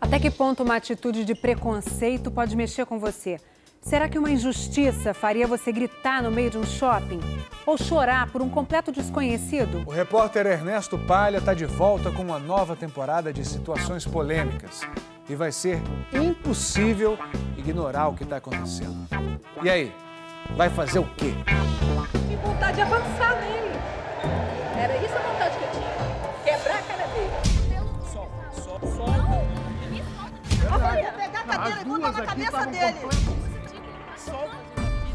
Até que ponto uma atitude de preconceito pode mexer com você? Será que uma injustiça faria você gritar no meio de um shopping? Ou chorar por um completo desconhecido? O repórter Ernesto Palha está de volta com uma nova temporada de situações polêmicas. E vai ser impossível ignorar o que está acontecendo. E aí, vai fazer o quê? Que vontade de avançar cadeira e botar na cabeça dele.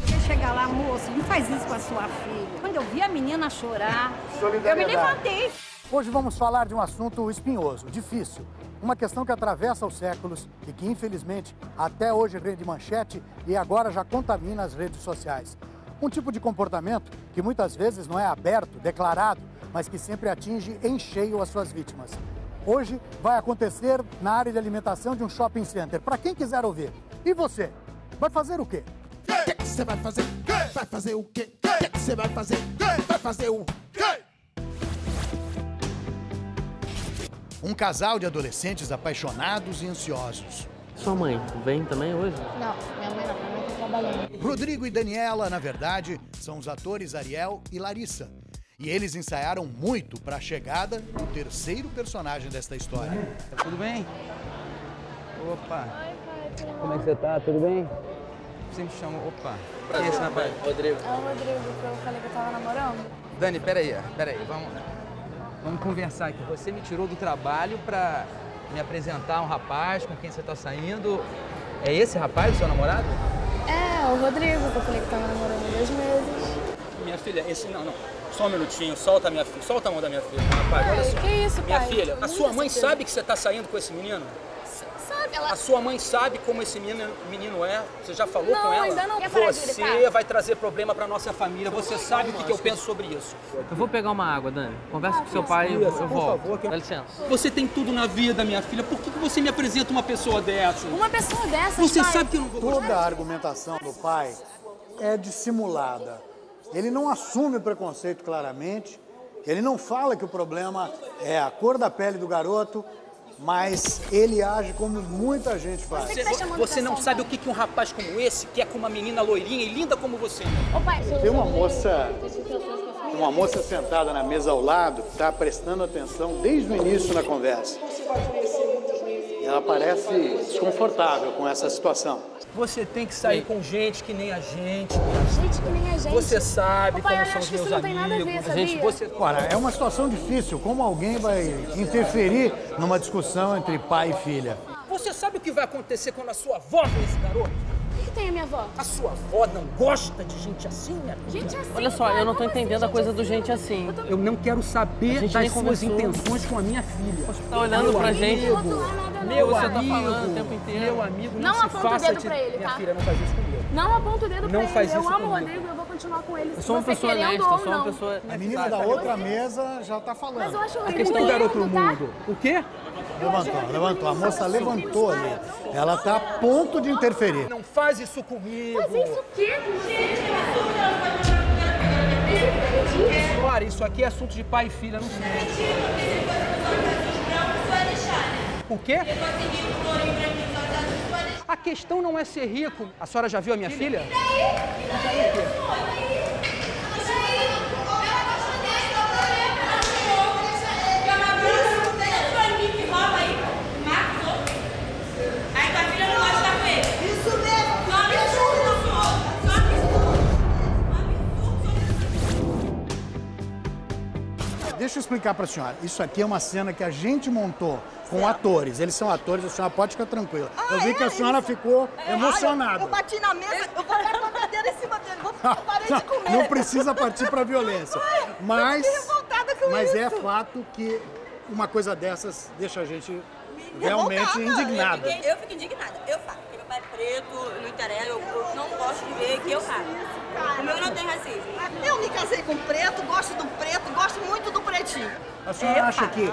Você chega lá, moço, não faz isso com a sua filha. Quando eu vi a menina chorar, eu me levantei. Hoje vamos falar de um assunto espinhoso, difícil. Uma questão que atravessa os séculos e que, infelizmente, até hoje rende manchete e agora já contamina as redes sociais. Um tipo de comportamento que muitas vezes não é aberto, declarado, mas que sempre atinge em cheio as suas vítimas. Hoje vai acontecer na área de alimentação de um shopping center. Para quem quiser ouvir. E você? Vai fazer o quê? O que você vai fazer? Vai fazer o quê? O que você vai fazer? Vai fazer o quê? Um casal de adolescentes apaixonados e ansiosos. Sua mãe vem também hoje? Não, minha mãe não, minha mãe tá trabalhando. Rodrigo e Daniela, na verdade, são os atores Ariel e Larissa. E eles ensaiaram muito para a chegada do terceiro personagem desta história. Tá tudo bem? Opa, Oi, pai, tudo como é que você tá? Tudo bem? Você me chama. Opa, quem é esse rapaz? Rodrigo. É o Rodrigo que eu falei que eu tava namorando. Dani, peraí, peraí, vamos. Vamos conversar aqui. Você me tirou do trabalho pra me apresentar um rapaz com quem você tá saindo. É esse rapaz, o seu namorado? É, o Rodrigo que eu falei que tava namorando há dois meses. Minha filha, esse não, não. Só um minutinho, solta a minha filha, solta a mão da minha filha. Rapaz, olha só. que isso, Minha pai? filha, a sua mãe certeza. sabe que você tá saindo com esse menino? Sabe, ela... A sua mãe sabe como esse menino, menino é? Você já falou Não, com ela? ainda não. Você vai trazer problema pra nossa família. Você sabe o que, que eu penso sobre isso. Eu vou pegar uma água, Dani. Conversa com seu pai e eu, eu volto. Dá licença. Você tem tudo na vida, minha filha. Por que, que você me apresenta uma pessoa dessa? Uma pessoa dessa, Você pai... sabe que eu não vou gostar. Toda a argumentação do pai é dissimulada. Ele não assume o preconceito claramente, ele não fala que o problema é a cor da pele do garoto, mas ele age como muita gente faz. Você tá Você não sabe o que, que um rapaz como esse quer com uma menina loirinha e linda como você. Pai, Tem uma moça, uma moça sentada na mesa ao lado, que está prestando atenção desde o início na conversa. Ela parece desconfortável com essa situação. Você tem que sair com gente que nem a gente. gente que nem a gente. Você sabe Ô, pai, como eu são os meus não tem nada a ver, amigos. sabia? gente, você Ora, é uma situação difícil. Como alguém vai interferir numa discussão entre pai e filha? Você sabe o que vai acontecer quando a sua avó vê esse garoto? O que tem a minha avó? A sua avó não gosta de gente assim, minha filha? Gente assim, Olha só, pai, eu não tô assim, entendendo a gente coisa assim? do gente assim. Eu não quero A saber das suas intenções com a minha filha. Você tá olhando pra amigo, gente. Vou falar nada, não. Meu Você tá amigo, falando o tempo inteiro. meu amigo, não, Não se aponta o dedo de- pra ele, Minha tá? filha, não faz isso comigo. Não aponta o dedo Não pra ele. faz eu isso amo o. Rodrigo e eu vou continuar com ele. Eu sou uma você pessoa honesta, ou eu sou uma não. pessoa. A menina da outra mesa já está Mas eu falando. acho A ele questão do garoto tá? mundo. O quê? Levantou, levantou. A moça levantou ali. Ela está a ponto de interferir. Não faz isso comigo. Mas isso o quê? Ora, isso aqui é assunto de pai e filha, não sei. O quê? A questão não é ser rico. A senhora já viu a minha filha? Deixa eu explicar para a senhora. Isso aqui é uma cena que a gente montou com atores. Eles são atores, a senhora pode ficar tranquila. Eu vi que a senhora ficou emocionada. Eu bati na mesa, eu vou botar a cadeira em cima dele. Vou, eu parei de comer. Não precisa partir para violência. Mas, Eu revoltada com mas é isso. fato que uma coisa dessas deixa a gente realmente indignada. Eu, eu fico indignada. Eu faço. É preto, não interessa. Eu, eu não gosto de ver que eu faço. O meu não tem racismo. Eu me casei com preto, gosto do preto, gosto muito do pretinho. A senhora Eu acha que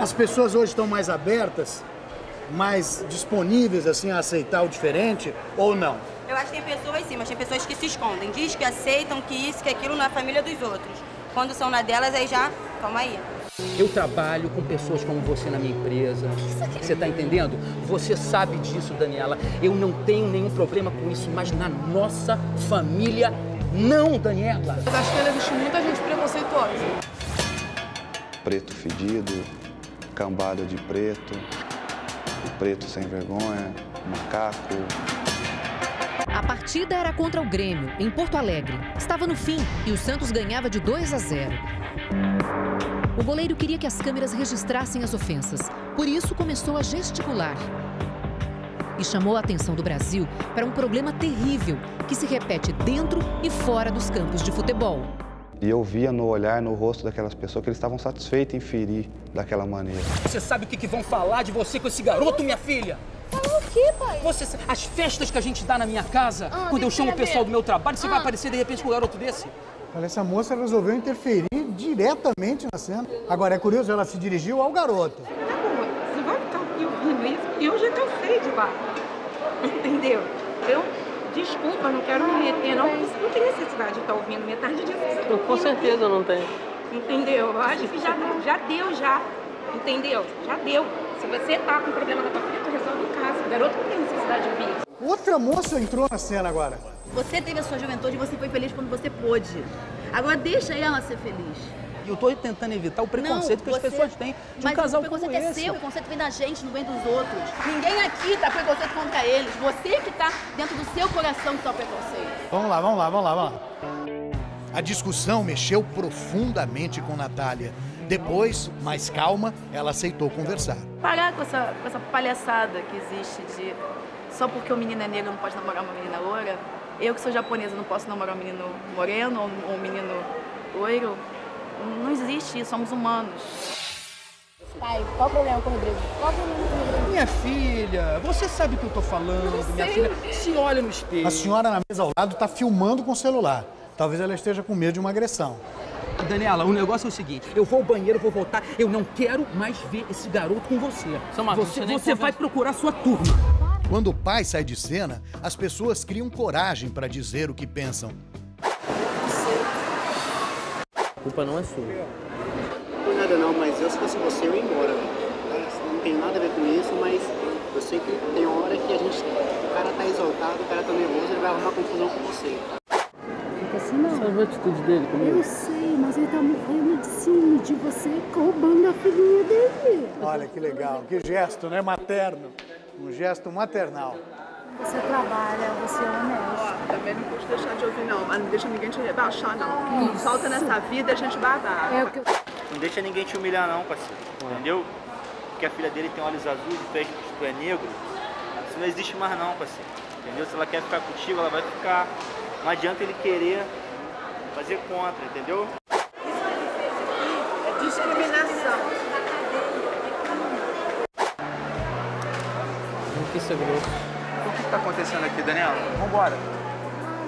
as pessoas hoje estão mais abertas, mais disponíveis assim a aceitar o diferente ou não? Eu acho que tem pessoas sim, mas tem pessoas que se escondem. Diz que aceitam que isso, que aquilo não é a família dos outros. Quando são na delas, aí já. Calma aí. Eu trabalho com pessoas como você na minha empresa. Você está entendendo? Você sabe disso, Daniela. Eu não tenho nenhum problema com isso, mas na nossa família, não, Daniela. Eu acho que existe muita gente preconceituosa. Preto fedido, cambada de preto, preto sem vergonha, macaco. A partida era contra o Grêmio, em Porto Alegre. Estava no fim e o Santos ganhava de 2 a 0. O goleiro queria que as câmeras registrassem as ofensas, por isso começou a gesticular. E chamou a atenção do Brasil para um problema terrível que se repete dentro e fora dos campos de futebol. E eu via no olhar, no rosto daquelas pessoas que eles estavam satisfeitos em ferir daquela maneira. Você sabe o que, que vão falar de você com esse garoto, minha filha? Falar o quê, pai? Você, as festas que a gente dá na minha casa, Ah, quando eu chamo o pessoal ver. do meu trabalho, você vai Ah. aparecer de repente com um garoto desse? Olha, essa moça resolveu interferir diretamente na cena. Agora, é curioso, ela se dirigiu ao garoto. Você vai ficar aqui ouvindo isso? Eu já cansei de bar. Entendeu? Eu, desculpa, não quero me meter, não. porque Você não tem necessidade de estar ouvindo metade disso. que você tá Com certeza não tem. Entendeu? Eu acho que já, já deu, já. Entendeu? Já deu. Se você tá com problema na tua filha, tu resolve o caso. O garoto não tem necessidade de ouvir isso. Outra moça entrou na cena agora. Você teve a sua juventude e você foi feliz quando você pôde. Agora deixa ela ser feliz. E eu tô tentando evitar o preconceito que as você- pessoas têm de um Mas casal o como preconceito é esse. seu, o preconceito vem da gente, não vem dos outros. Ninguém aqui tá preconceito contra eles. Você que tá dentro do seu coração que tá o preconceito. Vamos lá, vamos lá, vamos lá, vamos lá. A discussão mexeu profundamente com Natália. Depois, mais calma, ela aceitou conversar. Parar com essa, com essa palhaçada que existe de só porque o menino é negro não pode namorar uma menina loura. Eu que sou japonesa não posso namorar um menino moreno ou um menino loiro. Não existe isso, somos humanos. Pai, qual o problema com o Rodrigo? Qual o problema com o Rodrigo? Minha filha, você sabe o que eu tô falando, minha filha. Se olha no espelho. A senhora na mesa ao lado está filmando com o celular. Talvez ela esteja com medo de uma agressão. Daniela, o negócio é o seguinte: eu vou ao banheiro, vou voltar. Eu não quero mais ver esse garoto com você. Marcos, você você você vai procurar sua turma. Quando o pai sai de cena, as pessoas criam coragem para dizer o que pensam. A culpa não é sua. Não nada não, mas eu se fosse você eu ia embora. Não tem nada a ver com isso, mas eu sei que tem hora que a gente. O cara tá exaltado, o cara tá nervoso, ele vai arrumar confusão com você. Fica assim não. Você viu a atitude dele comigo? Eu sei, mas ele tá morrendo de ciúme de você roubando a filhinha dele. Olha que legal, que gesto, né? Materno. Um gesto maternal. Você trabalha, você é honesto. Também não posso deixar de ouvir, não. Mas não deixa ninguém te rebaixar, não. Não falta nessa vida a gente vai dar. É o que eu... Não deixa ninguém te humilhar não, parceiro. Entendeu? Porque a filha dele tem olhos azuis e tu é, tu é negro. Isso não existe mais não, parceiro. Entendeu? Se ela quer ficar contigo, ela vai ficar. Não adianta ele querer fazer contra, entendeu? É discriminação. Não ser grosso. O que está acontecendo aqui, Daniela? Vambora.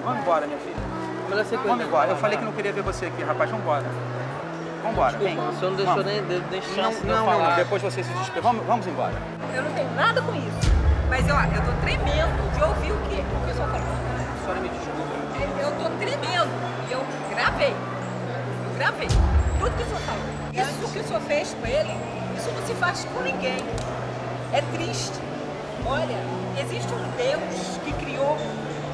Vamos embora, minha filha. Melhor Vamos embora. Eu falei que não queria ver você aqui, rapaz. Vambora. Vambora. Desculpa, vem. o senhor não deixou Vamos. nem, de- nem Não, chance de eu não, não, falar. Depois você se desespera. Vamos, vamos embora. Eu não tenho nada com isso. Mas ó, eu tô tremendo de ouvir o que o pessoal falou. A senhora me desculpa. Eu tô tremendo. E eu gravei. Eu gravei. Tudo que o senhor falou. Isso que o senhor fez com ele, isso não se faz com ninguém. É triste. Olha, existe um Deus que criou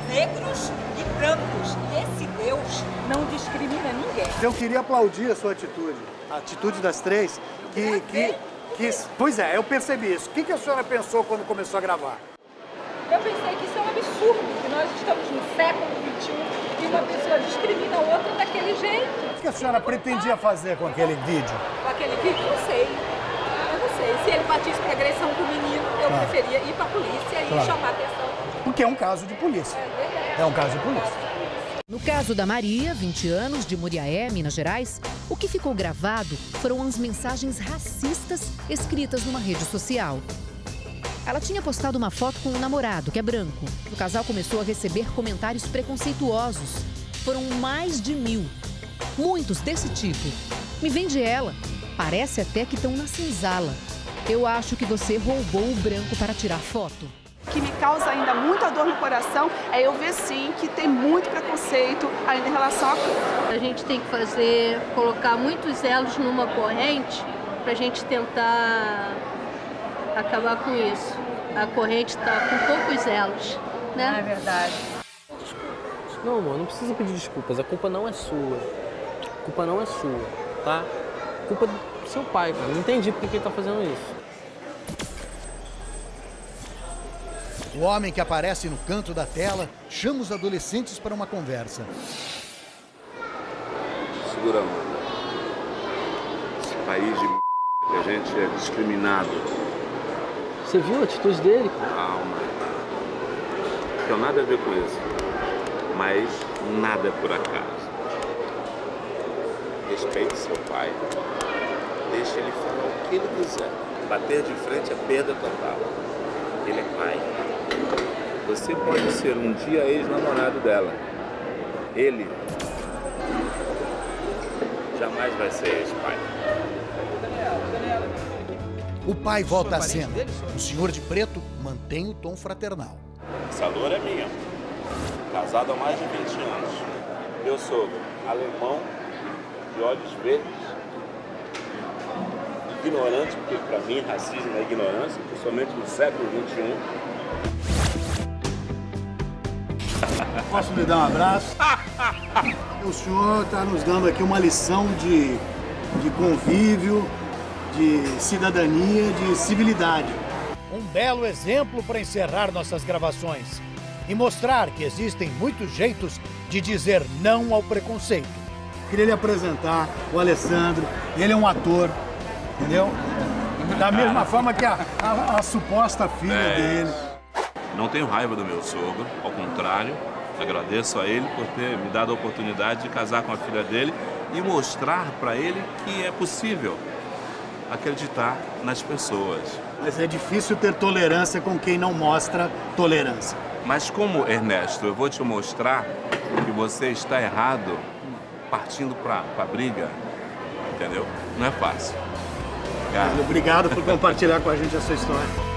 negros e brancos. E esse Deus não discrimina ninguém. Eu queria aplaudir a sua atitude. A atitude das três. Que, que, que, pois é, eu percebi isso. O que, que a senhora pensou quando começou a gravar? Eu pensei que isso é um absurdo, que nós estamos no século XXI e uma pessoa discrimina a outra daquele jeito. O que a senhora pretendia fazer com aquele vídeo? Com aquele vídeo, não sei. Se ele partisse para agressão com o menino, eu Claro. preferia ir para a polícia e Claro. chamar a atenção. Porque é um caso de polícia. É um caso de polícia. No caso da Maria, 20 anos, de Muriaé, Minas Gerais, o que ficou gravado foram as mensagens racistas escritas numa rede social. Ela tinha postado uma foto com um namorado, que é branco. O casal começou a receber comentários preconceituosos. Foram mais de mil. Muitos desse tipo. Me vende ela. Parece até que estão na senzala. Eu acho que você roubou o branco para tirar foto. O que me causa ainda muita dor no coração é eu ver sim que tem muito preconceito ainda em relação a A gente tem que fazer, colocar muitos elos numa corrente para a gente tentar acabar com isso. A corrente está com poucos elos, né? É verdade. Não, amor, não precisa pedir desculpas. A culpa não é sua. A culpa não é sua, tá? A culpa é do seu pai, cara. Não entendi por que ele tá fazendo isso. O homem que aparece no canto da tela chama os adolescentes para uma conversa. Segura a mão. Esse país de m... que a gente é discriminado. Você viu a atitude dele? Calma. Não tem nada a ver com isso. Mas nada por acaso. Respeite seu pai. Deixe ele falar o que ele quiser. Bater de frente é perda total. Ele é pai. Você pode ser um dia ex-namorado dela. Ele jamais vai ser ex-pai. O pai volta à cena. O senhor de preto mantém o tom fraternal. Essa loura é minha. Casado há mais de 20 anos. Eu sou alemão, de olhos verdes, ignorante, porque para mim racismo é ignorância, principalmente no século XXI. Posso lhe dar um abraço? O senhor está nos dando aqui uma lição de, de convívio, de cidadania, de civilidade. Um belo exemplo para encerrar nossas gravações e mostrar que existem muitos jeitos de dizer não ao preconceito. Queria lhe apresentar o Alessandro, ele é um ator, entendeu? Da mesma forma que a, a- a suposta filha É. dele. Não tenho raiva do meu sogro, ao contrário, agradeço a ele por ter me dado a oportunidade de casar com a filha dele e mostrar para ele que é possível acreditar nas pessoas. Mas é difícil ter tolerância com quem não mostra tolerância. Mas como, Ernesto, eu vou te mostrar que você está errado partindo para a briga, entendeu? Não é fácil. Cara. Obrigado por compartilhar com a gente essa história.